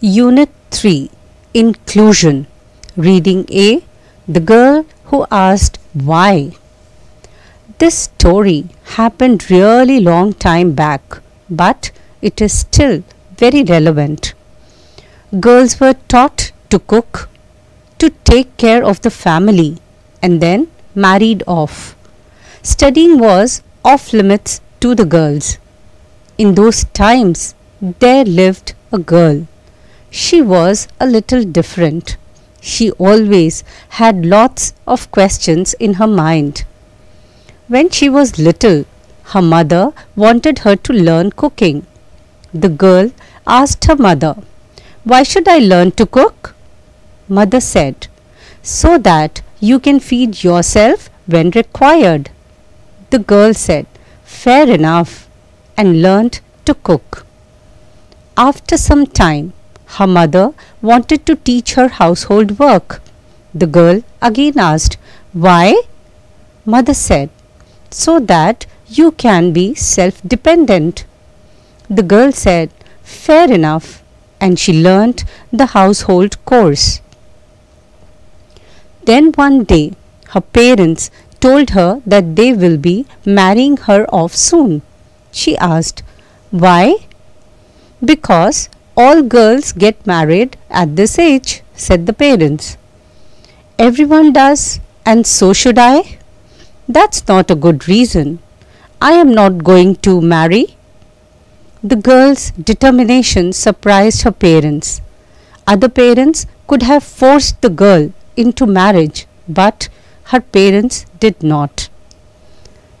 Unit 3 Inclusion Reading A The Girl Who Asked Why. This story happened really long time back, but it is still very relevant. Girls were taught to cook, to take care of the family, and then married off. Studying was off limits to the girls. In those times, there lived a girl she was a little different. She always had lots of questions in her mind. When she was little, her mother wanted her to learn cooking. The girl asked her mother, Why should I learn to cook? Mother said, So that you can feed yourself when required. The girl said, Fair enough, and learned to cook. After some time, her mother wanted to teach her household work. The girl again asked, Why? Mother said, So that you can be self dependent. The girl said, Fair enough, and she learnt the household course. Then one day, her parents told her that they will be marrying her off soon. She asked, Why? Because all girls get married at this age, said the parents. Everyone does, and so should I. That's not a good reason. I am not going to marry. The girl's determination surprised her parents. Other parents could have forced the girl into marriage, but her parents did not.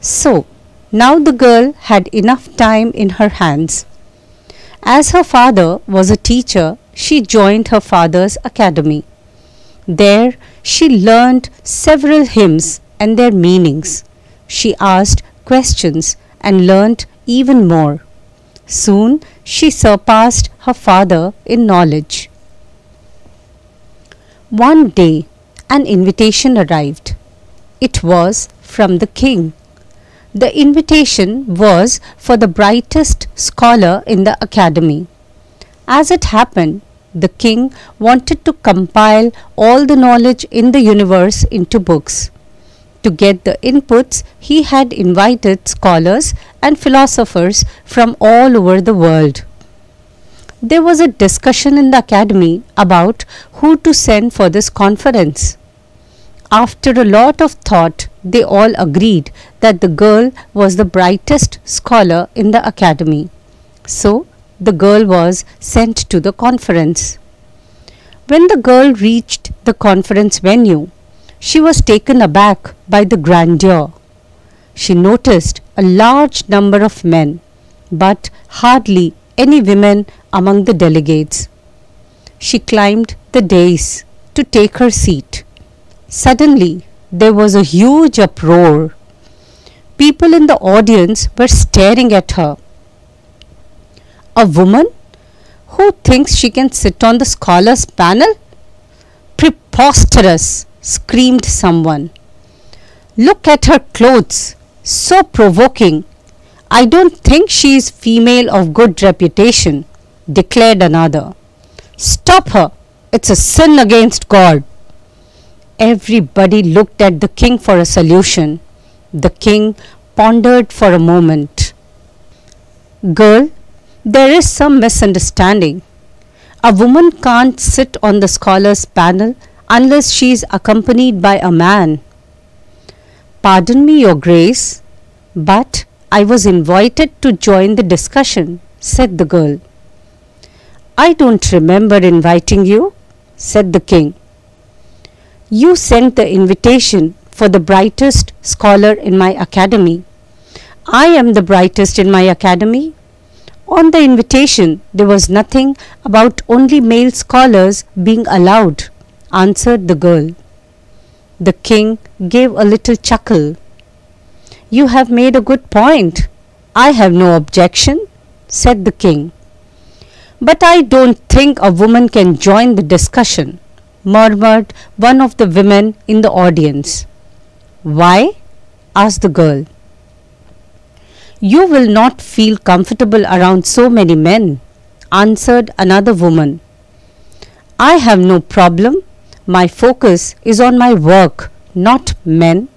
So, now the girl had enough time in her hands as her father was a teacher, she joined her father's academy. There she learned several hymns and their meanings. She asked questions and learnt even more. Soon she surpassed her father in knowledge. One day an invitation arrived. It was from the king. The invitation was for the brightest scholar in the academy. As it happened, the king wanted to compile all the knowledge in the universe into books. To get the inputs, he had invited scholars and philosophers from all over the world. There was a discussion in the academy about who to send for this conference. After a lot of thought, they all agreed that the girl was the brightest scholar in the academy. So, the girl was sent to the conference. When the girl reached the conference venue, she was taken aback by the grandeur. She noticed a large number of men, but hardly any women among the delegates. She climbed the dais to take her seat. Suddenly, there was a huge uproar. People in the audience were staring at her. A woman who thinks she can sit on the scholars' panel? Preposterous! screamed someone. Look at her clothes, so provoking. I don't think she is female of good reputation, declared another. Stop her! It's a sin against God. Everybody looked at the king for a solution. The king pondered for a moment. Girl, there is some misunderstanding. A woman can't sit on the scholars' panel unless she is accompanied by a man. Pardon me, Your Grace, but I was invited to join the discussion, said the girl. I don't remember inviting you, said the king. You sent the invitation for the brightest scholar in my academy. I am the brightest in my academy. On the invitation, there was nothing about only male scholars being allowed, answered the girl. The king gave a little chuckle. You have made a good point. I have no objection, said the king. But I don't think a woman can join the discussion murmured one of the women in the audience. Why? asked the girl. You will not feel comfortable around so many men, answered another woman. I have no problem. My focus is on my work, not men.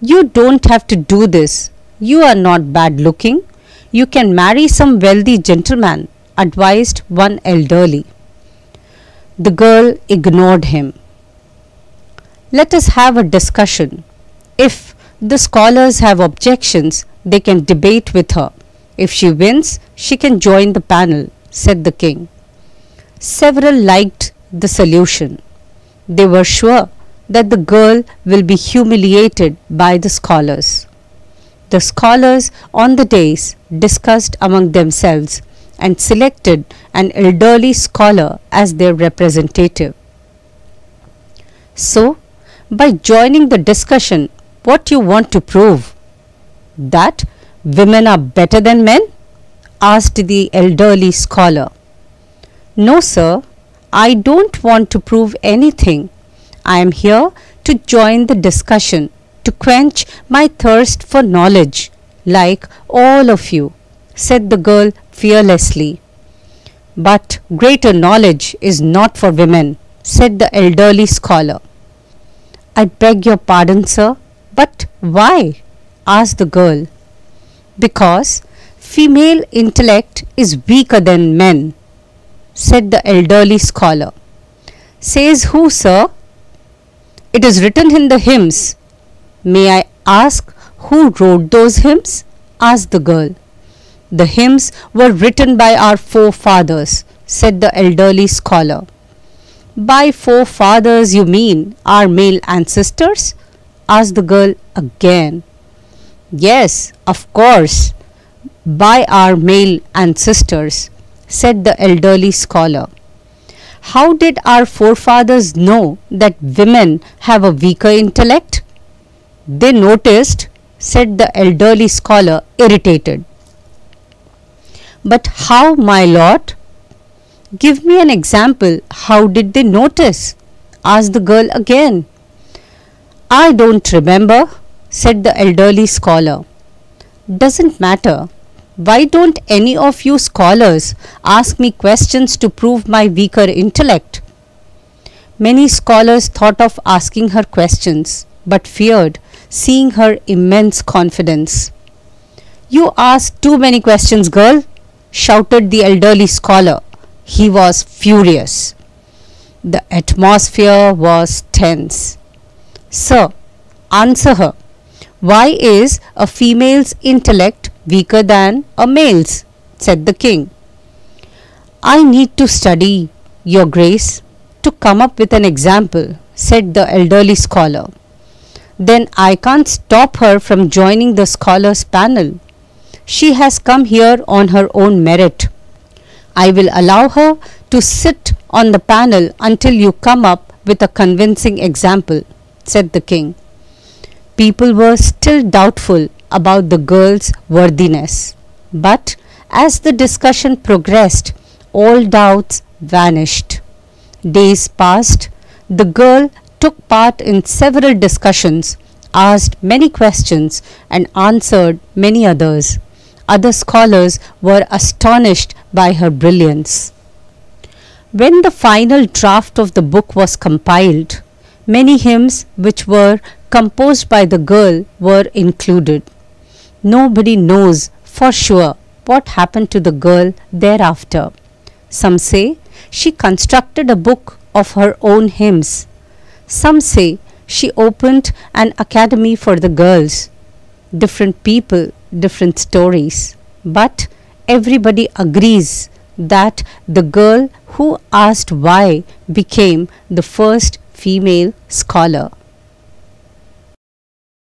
You don't have to do this. You are not bad looking. You can marry some wealthy gentleman, advised one elderly. The girl ignored him. Let us have a discussion. If the scholars have objections, they can debate with her. If she wins, she can join the panel, said the king. Several liked the solution. They were sure that the girl will be humiliated by the scholars. The scholars on the dais discussed among themselves and selected an elderly scholar as their representative. So, by joining the discussion, what you want to prove? That women are better than men? asked the elderly scholar. No, sir, I don't want to prove anything. I am here to join the discussion, to quench my thirst for knowledge, like all of you, said the girl fearlessly. But greater knowledge is not for women, said the elderly scholar. I beg your pardon, sir, but why? asked the girl. Because female intellect is weaker than men, said the elderly scholar. Says who, sir? It is written in the hymns. May I ask who wrote those hymns? asked the girl. The hymns were written by our forefathers, said the elderly scholar. By forefathers, you mean our male ancestors? asked the girl again. Yes, of course, by our male ancestors, said the elderly scholar. How did our forefathers know that women have a weaker intellect? They noticed, said the elderly scholar, irritated. But how, my lord? Give me an example. How did they notice? asked the girl again. I don't remember, said the elderly scholar. Doesn't matter. Why don't any of you scholars ask me questions to prove my weaker intellect? Many scholars thought of asking her questions, but feared seeing her immense confidence. You ask too many questions, girl, shouted the elderly scholar. He was furious. The atmosphere was tense. Sir, answer her. Why is a female's intellect weaker than a male's? said the king. I need to study, Your Grace, to come up with an example, said the elderly scholar. Then I can't stop her from joining the scholars' panel. She has come here on her own merit. I will allow her to sit on the panel until you come up with a convincing example, said the king. People were still doubtful about the girl's worthiness, but as the discussion progressed, all doubts vanished. Days passed, the girl took part in several discussions, asked many questions, and answered many others other scholars were astonished by her brilliance. When the final draft of the book was compiled, many hymns which were composed by the girl were included. Nobody knows for sure what happened to the girl thereafter. Some say she constructed a book of her own hymns. Some say she opened an academy for the girls. Different people different stories, but everybody agrees that the girl who asked why became the first female scholar.